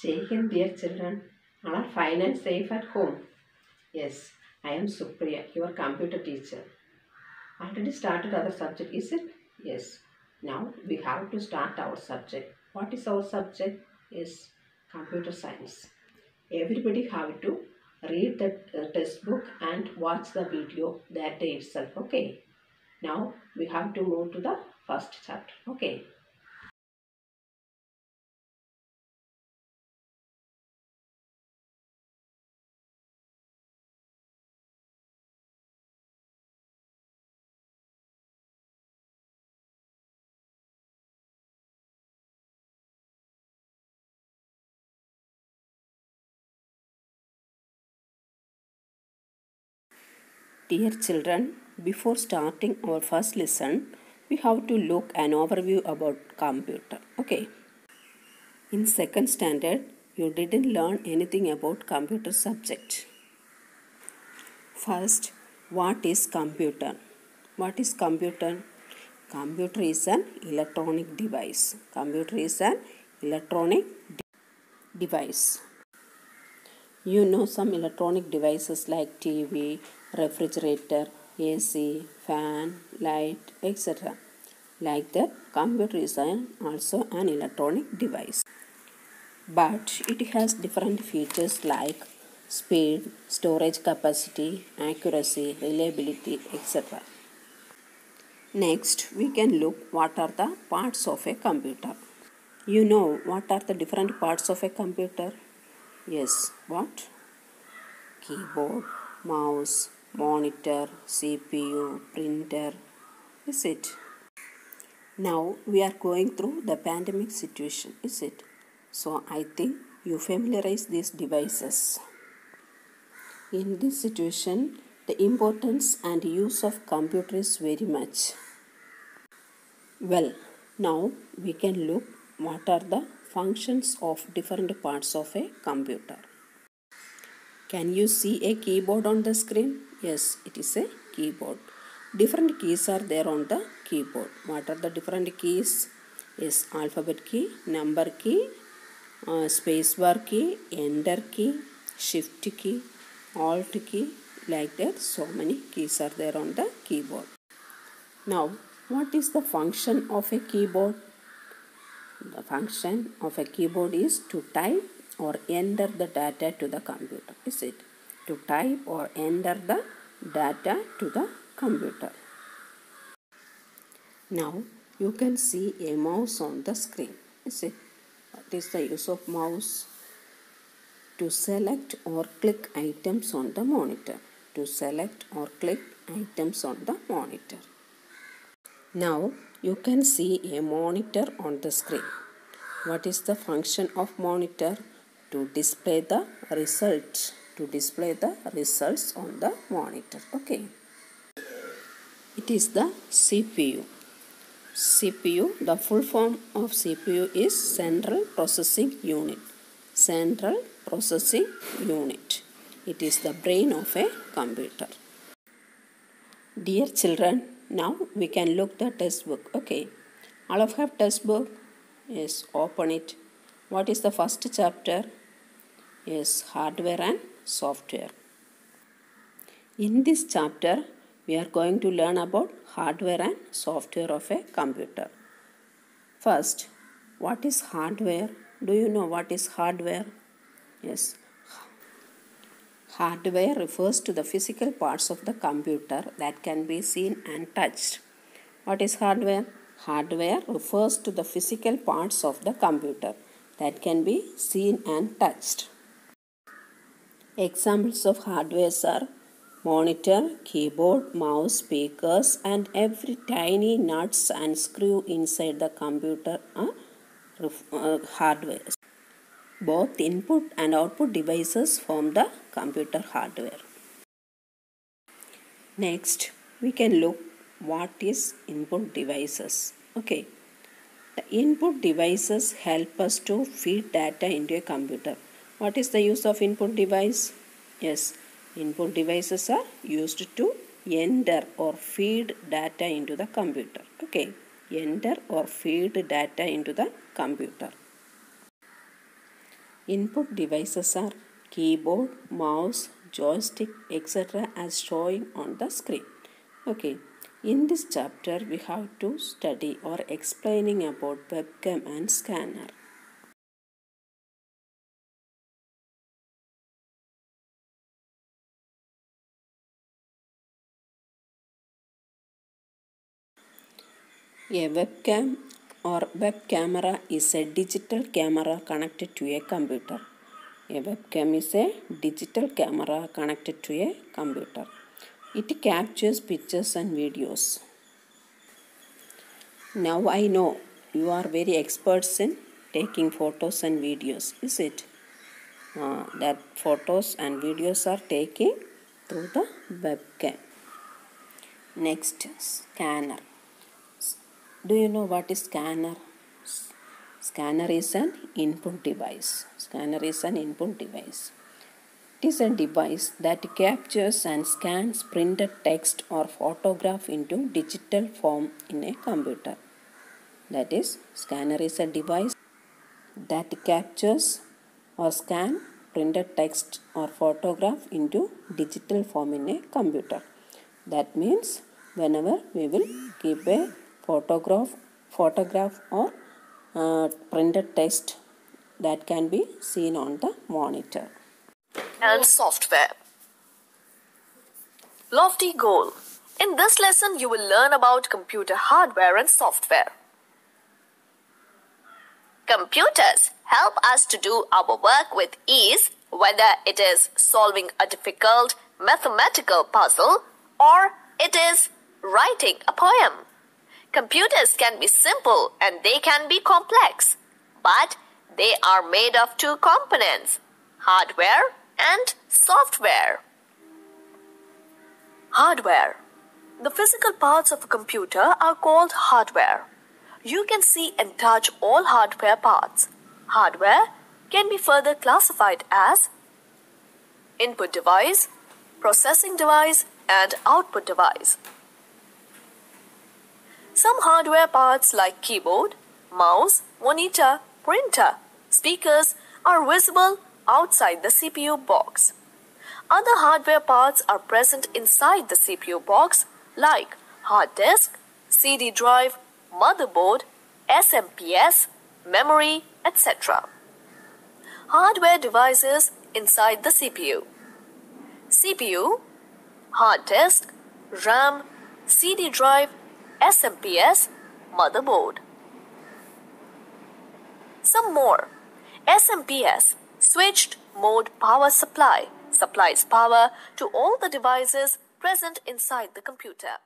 Jai dear children. Are fine and safe at home. Yes, I am Supriya, your computer teacher. Already started other subject, is it? Yes. Now we have to start our subject. What is our subject? Is computer science. Everybody have to read the uh, textbook and watch the video that day itself. Okay. Now we have to move to the first chapter. Okay. Dear children, before starting our first lesson, we have to look an overview about computer. Okay. In second standard, you didn't learn anything about computer subject. First, what is computer? What is computer? Computer is an electronic device. Computer is an electronic de- device. You know some electronic devices like TV, refrigerator, AC, fan, light, etc. Like that, computer is also an electronic device. But it has different features like speed, storage capacity, accuracy, reliability, etc. Next, we can look what are the parts of a computer. You know what are the different parts of a computer? Yes, what? Keyboard, mouse, monitor, CPU, printer. Is it? Now we are going through the pandemic situation, is it? So I think you familiarize these devices. In this situation, the importance and use of computer is very much. Well, now we can look what are the functions of different parts of a computer. Can you see a keyboard on the screen? Yes, it is a keyboard. Different keys are there on the keyboard. What are the different keys? Yes, alphabet key, number key, uh, spacebar key, enter key, shift key, alt key, like that. So many keys are there on the keyboard. Now, what is the function of a keyboard? The function of a keyboard is to type or enter the data to the computer. Is it? To type or enter the data to the computer. Now you can see a mouse on the screen. What is the use of mouse? To select or click items on the monitor. To select or click items on the monitor. Now you can see a monitor on the screen. What is the function of monitor? To display the results. To display the results on the monitor. Okay. It is the CPU. CPU, the full form of CPU is Central Processing Unit. Central Processing Unit. It is the brain of a computer. Dear children, now we can look the textbook okay all of have textbook yes open it what is the first chapter yes hardware and software in this chapter we are going to learn about hardware and software of a computer first what is hardware do you know what is hardware yes Hardware refers to the physical parts of the computer that can be seen and touched. What is hardware? Hardware refers to the physical parts of the computer that can be seen and touched. Examples of hardware are monitor, keyboard, mouse, speakers, and every tiny nuts and screw inside the computer are uh, hardware. Both input and output devices form the computer hardware. Next, we can look what is input devices. Okay. The input devices help us to feed data into a computer. What is the use of input device? Yes, input devices are used to enter or feed data into the computer. Okay, enter or feed data into the computer. Input devices are keyboard, mouse, joystick, etc. as showing on the screen. Okay. In this chapter, we have to study or explaining about webcam and scanner. A webcam or web camera is a digital camera connected to a computer. A webcam is a digital camera connected to a computer. It captures pictures and videos. Now I know you are very experts in taking photos and videos, is it? Uh, that photos and videos are taken through the webcam. Next, scanner. Do you know what is scanner? Scanner is an input device. Scanner is an input device. It is a device that captures and scans printed text or photograph into digital form in a computer. That is, scanner is a device that captures or scan printed text or photograph into digital form in a computer. That means whenever we will keep a photograph photograph or uh, printed text that can be seen on the monitor. And software. Lofty goal. In this lesson you will learn about computer hardware and software. Computers help us to do our work with ease whether it is solving a difficult mathematical puzzle or it is writing a poem Computers can be simple and they can be complex, but they are made of two components hardware and software. Hardware. The physical parts of a computer are called hardware. You can see and touch all hardware parts. Hardware can be further classified as input device, processing device, and output device. Some hardware parts like keyboard, mouse, monitor, printer, speakers are visible outside the CPU box. Other hardware parts are present inside the CPU box like hard disk, CD drive, motherboard, SMPS, memory, etc. Hardware devices inside the CPU. CPU, hard disk, RAM, CD drive, SMPS motherboard. Some more. SMPS switched mode power supply supplies power to all the devices present inside the computer.